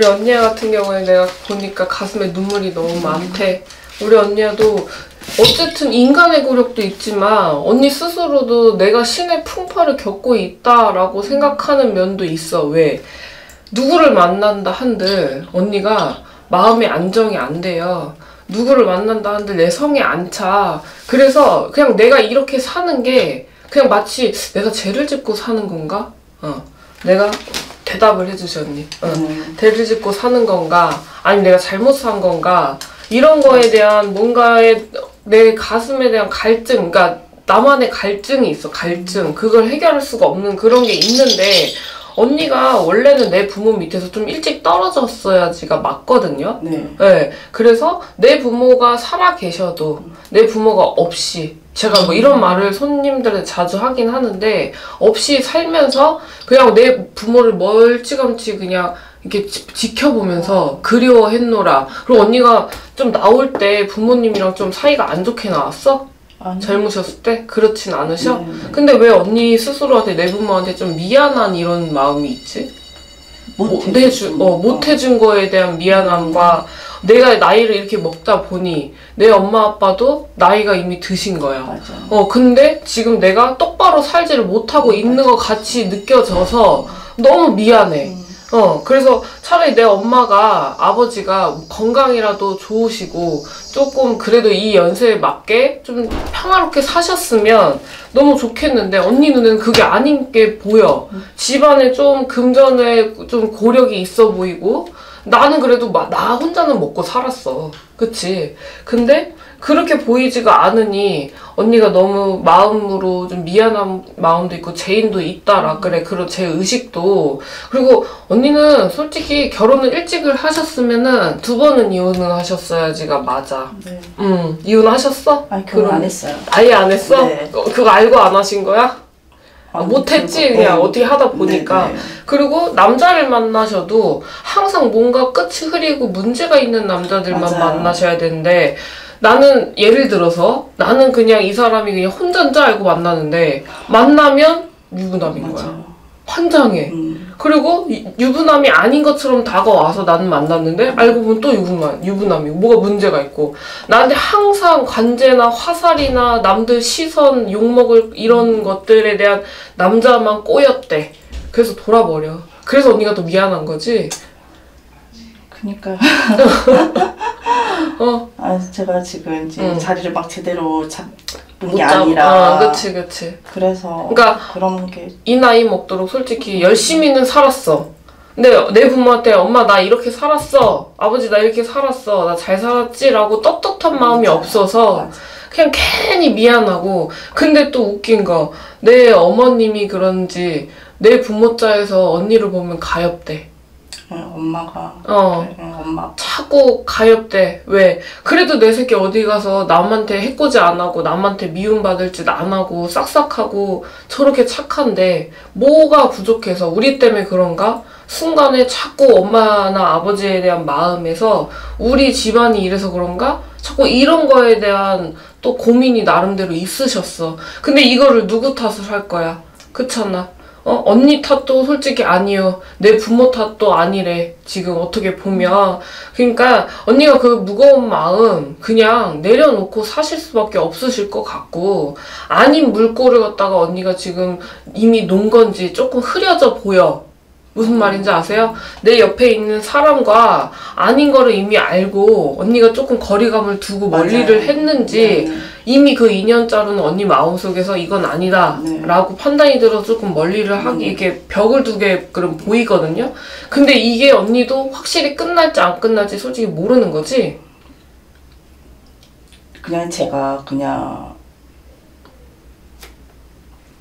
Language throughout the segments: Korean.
우리 언니 같은 경우에 내가 보니까 가슴에 눈물이 너무 많대. 우리 언니도 어쨌든 인간의 고력도 있지만 언니 스스로도 내가 신의 풍파를 겪고 있다라고 생각하는 면도 있어. 왜? 누구를 만난다 한들 언니가 마음의 안정이 안 돼요. 누구를 만난다 한들 내 성에 안 차. 그래서 그냥 내가 이렇게 사는 게 그냥 마치 내가 죄를 짓고 사는 건가? 어. 내가 대답을 해주셨니? 어. 음. 죄를 짓고 사는 건가? 아니면 내가 잘못 산 건가? 이런 거에 대한 뭔가의 내 가슴에 대한 갈증, 그러니까 나만의 갈증이 있어, 갈증. 그걸 해결할 수가 없는 그런 게 있는데, 언니가 원래는 내 부모 밑에서 좀 일찍 떨어졌어야지가 맞거든요. 네. 네, 그래서 내 부모가 살아 계셔도 내 부모가 없이 제가 뭐 이런 말을 손님들은 자주 하긴 하는데 없이 살면서 그냥 내 부모를 멀찌감치 그냥 이렇게 지, 지켜보면서 그리워했노라. 그리고 언니가 좀 나올 때 부모님이랑 좀 사이가 안 좋게 나왔어? 아니. 젊으셨을 때? 그렇진 않으셔? 네. 근데 왜 언니 스스로한테 내 부모한테 좀 미안한 이런 마음이 있지? 못 해준, 어, 못 해준 거에 대한 미안함과 내가 나이를 이렇게 먹다 보니 내 엄마 아빠도 나이가 이미 드신 거야. 맞아. 어, 근데 지금 내가 똑바로 살지를 못하고 있는 것 같이 느껴져서 너무 미안해. 어, 그래서 차라리 내 엄마가, 아버지가 건강이라도 좋으시고, 조금 그래도 이 연세에 맞게 좀 평화롭게 사셨으면 너무 좋겠는데, 언니 눈에는 그게 아닌 게 보여. 집안에 좀 금전에 좀 고력이 있어 보이고, 나는 그래도 마- 나 혼자는 먹고 살았어. 그치? 근데 그렇게 보이지가 않으니 언니가 너무 마음으로 좀 미안한 마음도 있고 죄인도 있다라 그래 그런 제 의식도 그리고 언니는 솔직히 결혼을 일찍을 하셨으면은 두 번은 이혼을 하셨어야지가 맞아. 네. 응 이혼하셨어? 아니 결혼 그럼- 안 했어요. 아예 안 했어? 네. 어, 그거 알고 안 하신 거야? 아니, 못했지 그냥 네. 어떻게 하다 보니까 네, 네. 그리고 남자를 만나셔도 항상 뭔가 끝이 흐리고 문제가 있는 남자들만 맞아요. 만나셔야 되는데 나는 예를 들어서 나는 그냥 이 사람이 그냥 혼자인 줄 알고 만나는데 만나면 유부남인 거야. 맞아요. 환장해. 음. 그리고 이- 유부남이 아닌 것처럼 다가와서 나는 만났는데 알고 보면 또 유부남, 유부남이고 뭐가 문제가 있고 나한테 항상 관제나 화살이나 남들 시선, 욕먹을 이런 것들에 대한 남자만 꼬였대. 그래서 돌아버려. 그래서 언니가 더 미안한 거지. 그니까 어, 아 제가 지금 이제 응. 자리를 막 제대로 잡 잡- 아니라 어, 그치, 그치. 그래서 그러니까 그런 게 이 나이 먹도록 솔직히 열심히는 살았어. 근데 내 부모한테 엄마 나 이렇게 살았어. 아버지 나 이렇게 살았어. 나 잘 살았지라고 떳떳한 마음이 맞아요. 없어서 맞아. 그냥 괜히 미안하고 근데 또 웃긴 거 내 어머님이 그런지 내 부모자에서 언니를 보면 가엾대. 응, 엄마가 어. 응, 엄마 자꾸 가엾대. 왜? 그래도 내 새끼 어디 가서 남한테 해코지 안 하고 남한테 미움받을 짓 안 하고 싹싹하고 저렇게 착한데 뭐가 부족해서 우리 때문에 그런가? 순간에 자꾸 엄마나 아버지에 대한 마음에서 우리 집안이 이래서 그런가? 자꾸 이런 거에 대한 또 고민이 나름대로 있으셨어. 근데 이거를 누구 탓을 할 거야? 그렇잖아. 어, 언니 탓도 솔직히 아니요. 내 부모 탓도 아니래. 지금 어떻게 보면. 그러니까 언니가 그 무거운 마음 그냥 내려놓고 사실 수밖에 없으실 것 같고 아닌 물꼬를 갖다가 언니가 지금 이미 놓은 건지 조금 흐려져 보여. 무슨 말인지 아세요? 내 옆에 있는 사람과 아닌 거를 이미 알고 언니가 조금 거리감을 두고 멀리를 맞아요. 했는지 네, 네. 이미 그 2년짜리는 언니 마음속에서 이건 아니다 네. 라고 판단이 들어서 조금 멀리를 하기 이게 벽을 두게 그럼 보이거든요 근데 이게 언니도 확실히 끝날지 안 끝날지 솔직히 모르는 거지 그냥 제가 그냥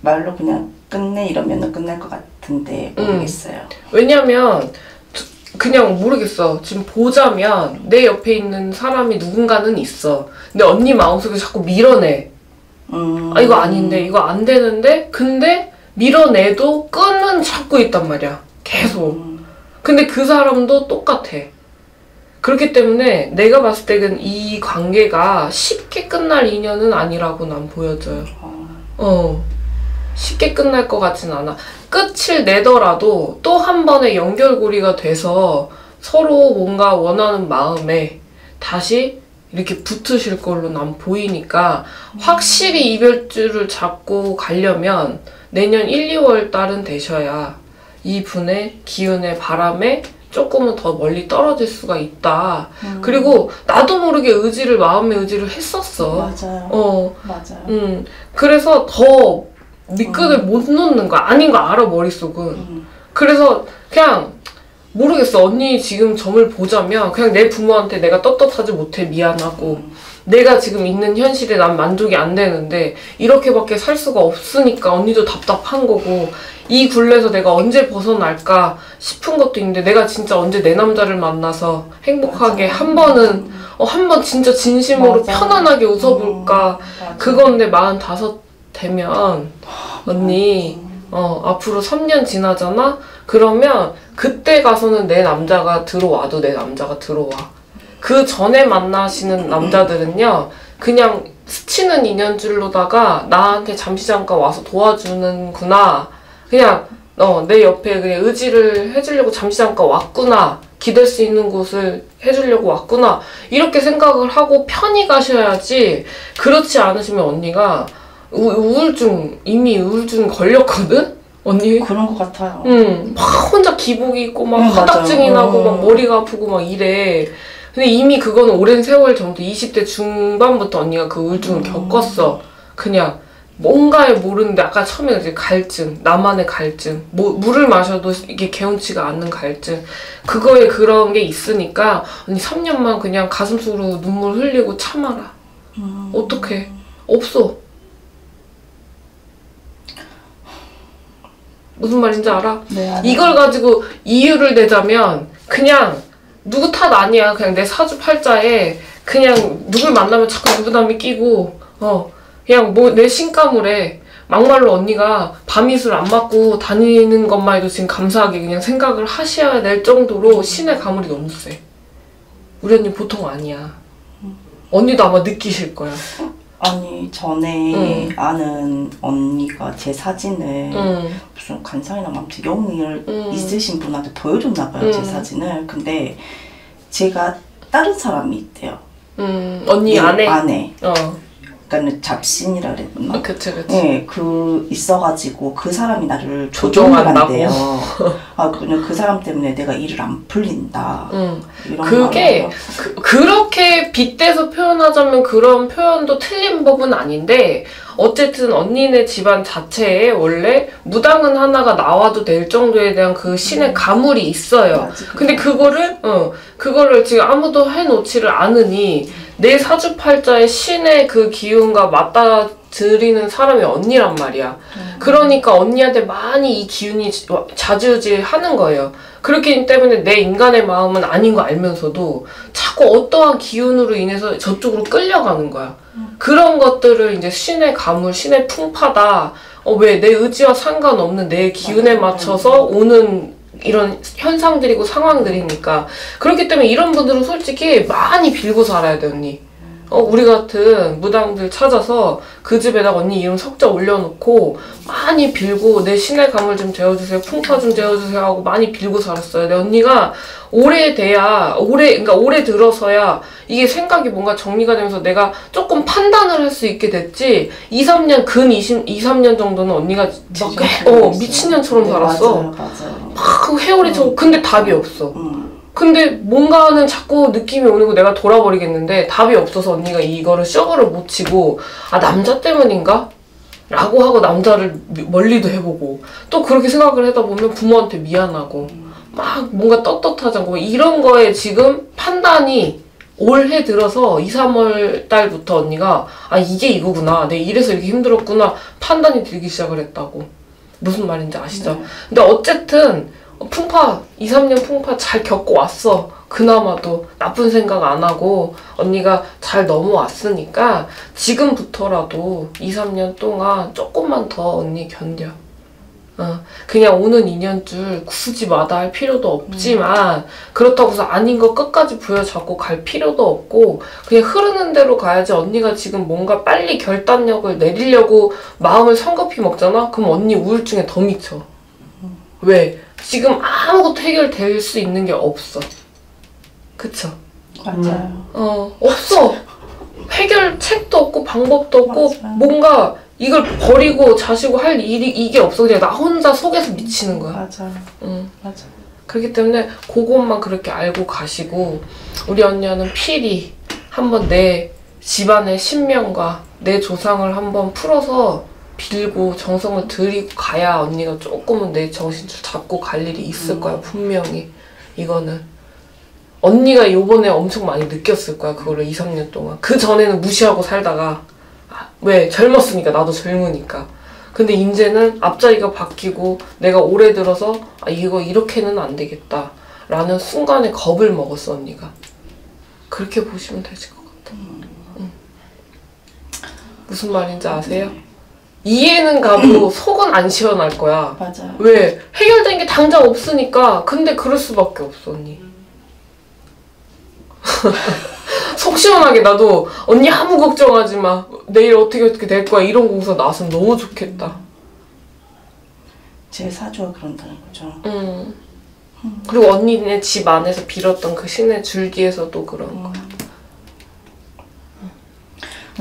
말로 그냥 끝내 이러면은 끝날 것 같은데 음. 모르겠어요. 왜냐면 두- 그냥 모르겠어 지금 보자면 내 옆에 있는 사람이 누군가는 있어 근데 언니 마음속에 자꾸 밀어내 음. 아 이거 아닌데 이거 안 되는데 근데 밀어내도 끈은 잡고 있단 말이야 계속 음. 근데 그 사람도 똑같아. 그렇기 때문에 내가 봤을 때는 이 관계가 쉽게 끝날 인연은 아니라고 난 보여져요. 어. 어. 쉽게 끝날 것 같진 않아. 끝을 내더라도 또 한 번의 연결고리가 돼서 서로 뭔가 원하는 마음에 다시 이렇게 붙으실 걸로 난 보이니까 확실히 이별줄을 잡고 가려면 내년 1, 2월 달은 되셔야 이 분의 기운의 바람에 조금은 더 멀리 떨어질 수가 있다. 음. 그리고 나도 모르게 의지를 마음의 의지를 했었어. 맞아요. 어, 맞아요. 음. 그래서 더 밑끈을 못 놓는 거야. 아닌 거 알아 머릿속은. 음. 그래서 그냥 모르겠어. 언니 지금 점을 보자면 그냥 내 부모한테 내가 떳떳하지 못해 미안하고 내가 지금 있는 현실에 난 만족이 안 되는데 이렇게밖에 살 수가 없으니까 언니도 답답한 거고 이 굴레에서 내가 언제 벗어날까 싶은 것도 있는데 내가 진짜 언제 내 남자를 만나서 행복하게 맞아. 한 번은 어, 한 번 진짜 진심으로 맞아. 편안하게 웃어볼까 음, 맞아. 그건데 45 되면 언니 어 앞으로 3년 지나잖아? 그러면 그때 가서는 내 남자가 들어와도 내 남자가 들어와. 그 전에 만나시는 남자들은요, 그냥 스치는 인연줄로다가 나한테 잠시 잠깐 와서 도와주는구나. 그냥, 어, 내 옆에 그냥 의지를 해주려고 잠시 잠깐 왔구나. 기댈 수 있는 곳을 해주려고 왔구나. 이렇게 생각을 하고 편히 가셔야지. 그렇지 않으시면 언니가 우, 우울증, 이미 우울증 걸렸거든? 언니? 그런 것 같아요. 응, 막 혼자 기복이 있고 막 응, 맞아요. 화딱증이 나고 막 응. 머리가 아프고 막 이래. 근데 이미 그거는 오랜 세월 전부터 20대 중반부터 언니가 그 우울증을 음. 겪었어. 그냥 뭔가에 모르는데 아까 처음에 이제 갈증, 나만의 갈증, 뭐 물을 마셔도 이게 개운치가 않는 갈증, 그거에 그런 게 있으니까 언니 3년만 그냥 가슴속으로 눈물 흘리고 참아라. 음. 어떡해? 없어. 무슨 말인지 알아? 네. 이걸 가지고 이유를 대자면 그냥 누구 탓 아니야. 그냥 내 사주 팔자에 그냥 누굴 만나면 자꾸 유부남이 끼고 어 그냥 뭐 내 신가물에 막말로 언니가 밤이슬 안 맞고 다니는 것만 해도 지금 감사하게 그냥 생각을 하셔야 될 정도로 신의 가물이 너무 세. 우리 언니 보통 아니야. 언니도 아마 느끼실 거야. 아니 전에 응. 아는 언니가 제 사진을 응. 무슨 관상이나 아무튼 영을 응. 있으신 분한테 보여줬나 봐요 제 응. 사진을 근데 제가 다른 사람이 있대요 음, 언니 네, 아내. 아내 어. 그러니까 잡신이라 되나 아, 그치, 그치. 네, 그 있어가지고 그 사람이 나를 조종을 조종한다고? 한대요. 아, 그냥 그 사람 때문에 내가 일을 안 풀린다. 응. 이런 그게 그, 그렇게 빗대서 표현하자면 그런 표현도 틀린 법은 아닌데 어쨌든 언니네 집안 자체에 원래 무당은 하나가 나와도 될 정도에 대한 그 신의 가물이 있어요. 맞아, 근데 그거를 어 그거를 지금 아무도 해놓지를 않으니 내 사주팔자의 신의 그 기운과 맞다 드리는 사람이 언니란 말이야. 그러니까 언니한테 많이 이 기운이 자주지 하는 거예요. 그렇기 때문에 내 인간의 마음은 아닌 거 알면서도 자꾸 어떠한 기운으로 인해서 저쪽으로 끌려가는 거야. 그런 것들을 이제 신의 가물, 신의 풍파다. 어, 왜? 내 의지와 상관없는 내 기운에 맞춰서 오는 이런 현상들이고 상황들이니까. 그렇기 때문에 이런 분들은 솔직히 많이 빌고 살아야 돼, 언니. 어, 우리 같은 무당들 찾아서 그 집에다가 언니 이름 석자 올려놓고 많이 빌고 내 신의 감을 좀 재워주세요. 풍파 좀 재워주세요 하고 많이 빌고 살았어요. 내 언니가 오래 돼야, 오래, 그러니까 오래 들어서야 이게 생각이 뭔가 정리가 되면서 내가 조금 판단을 할 수 있게 됐지 2, 3년, 근 20, 2, 3년 정도는 언니가 막, 어. 미친년처럼 네, 살았어. 맞아요, 맞아요. 막 회오리 쳐. 근데 답이 없어. 음, 근데 뭔가는 자꾸 느낌이 오는 거 내가 돌아버리겠는데 답이 없어서 언니가 이거를 쇼그를 못 치고 아 남자 때문인가? 라고 하고 남자를 미- 멀리도 해보고 또 그렇게 생각을 하다 보면 부모한테 미안하고 막 뭔가 떳떳하지 않고 이런 거에 지금 판단이 올해 들어서 2, 3월 달부터 언니가 아 이게 이거구나 내 이래서 이렇게 힘들었구나 판단이 들기 시작을 했다고 무슨 말인지 아시죠? 네. 근데 어쨌든 풍파 2, 3년 풍파 잘 겪고 왔어. 그나마도 나쁜 생각 안 하고 언니가 잘 넘어왔으니까 지금부터라도 2, 3년 동안 조금만 더 언니 견뎌. 어, 그냥 오는 인연줄 굳이 마다할 필요도 없지만 그렇다고 해서 아닌 거 끝까지 부여잡고 갈 필요도 없고 그냥 흐르는 대로 가야지 언니가 지금 뭔가 빨리 결단력을 내리려고 마음을 성급히 먹잖아? 그럼 언니 우울증에 더 미쳐. 왜? 지금 아무것도 해결될 수 있는 게 없어. 그쵸? 맞아요. 어, 없어. 해결책도 없고 방법도 없고 맞아. 뭔가 이걸 버리고 자시고 할 일이 이게 없어. 그냥 나 혼자 속에서 미치는 거야. 맞아. 응. 맞아. 그렇기 때문에 그것만 그렇게 알고 가시고 우리 언니는 필히 한번 내 집안의 신명과 내 조상을 한번 풀어서 빌고 정성을 들이고 가야 언니가 조금은 내 정신줄 잡고 갈 일이 있을 거야 분명히. 이거는. 언니가 요번에 엄청 많이 느꼈을 거야 그거를 2, 3년 동안. 그 전에는 무시하고 살다가. 아, 왜? 젊었으니까 나도 젊으니까. 근데 이제는 앞자리가 바뀌고 내가 올해 들어서 아 이거 이렇게는 안 되겠다 라는 순간에 겁을 먹었어 언니가. 그렇게 보시면 되실 것 같아 응. 무슨 말인지 아세요? 이해는 가도 속은 안 시원할 거야 맞아요. 왜? 해결된 게 당장 없으니까 근데 그럴 수밖에 없어 언니 속 시원하게 나도 언니 아무 걱정하지 마 내일 어떻게 어떻게 될 거야 이런 공서 나왔으면 너무 좋겠다 제 사주가 그런다는 거죠. 음. 그리고 언니네 집 안에서 빌었던 그 신의 줄기에서도 그런 거. 그럼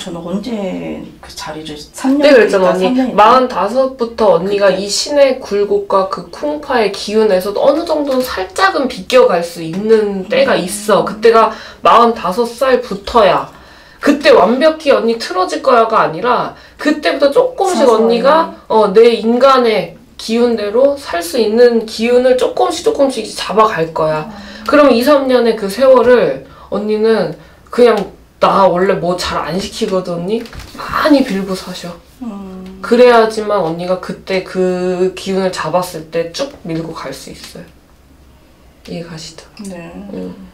저는 언제 그 자리를 3년 내가 그랬잖아 언니. 45부터 언니가 그때. 이 신의 굴곡과 그 쿵파의 기운에서 어느 정도는 살짝은 비껴갈 수 있는 때가 있어. 그때가 45살부터야. 그때 완벽히 언니 틀어질 거야가 아니라 그때부터 조금씩 서서히. 언니가 어, 내 인간의 기운대로 살 수 있는 기운을 조금씩 조금씩 잡아갈 거야. 그럼 2, 3년의 그 세월을 언니는 그냥 나 원래 뭐 잘 안 시키거든 언니 많이 빌고 사셔 음, 그래야지만 언니가 그때 그 기운을 잡았을 때 쭉 밀고 갈 수 있어요 이해 가시죠? 네. 음.